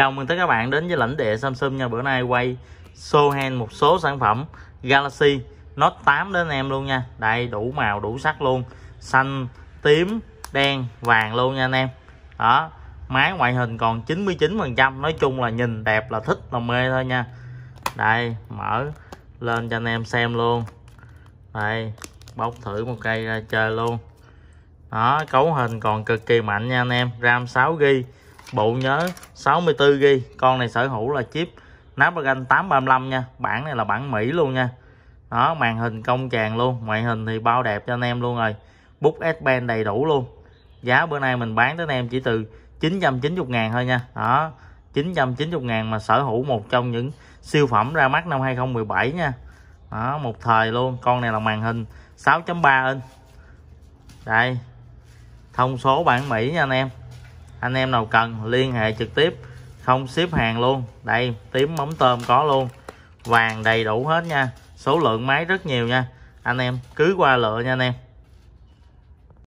Chào mừng tất cả các bạn đến với lãnh địa Samsung nha. Bữa nay quay show hand một số sản phẩm Galaxy Note 8 đến em luôn nha. Đây đủ màu đủ sắc luôn. Xanh, tím, đen, vàng luôn nha anh em. Đó Máy ngoại hình còn 99% Nói chung là nhìn đẹp là thích là mê thôi nha. Đây mở lên cho anh em xem luôn. Đây bóc thử một cây ra chơi luôn. Đó cấu hình còn cực kỳ mạnh nha anh em. RAM 6GB bộ nhớ 64GB con này sở hữu là chip Snapdragon 835 nha. Bản này là bản Mỹ luôn nha. Đó, màn hình công tràng luôn. Ngoại hình thì bao đẹp cho anh em luôn rồi. Bút S Pen đầy đủ luôn. Giá bữa nay mình bán tới anh em chỉ từ 990 ngàn thôi nha. Đó 990 ngàn mà sở hữu một trong những siêu phẩm ra mắt năm 2017 nha. Đó, một thời luôn. Con này là màn hình 6.3 inch. Đây, thông số bản Mỹ nha anh em anh em nào cần, liên hệ trực tiếp. Không ship hàng luôn. Đây, tím móng tôm có luôn. Vàng đầy đủ hết nha. Số lượng máy rất nhiều nha. Anh em, cứ qua lựa nha anh em.